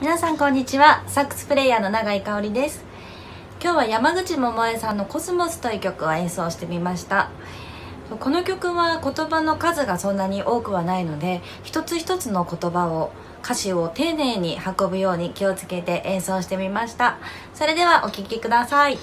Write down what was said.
皆さんこんにちは。サックスプレイヤーの永井香織です。今日は山口百恵さんの「コスモス」という曲を演奏してみました。この曲は言葉の数がそんなに多くはないので一つ一つの言葉を歌詞を丁寧に運ぶように気をつけて演奏してみました。それではお聴きください。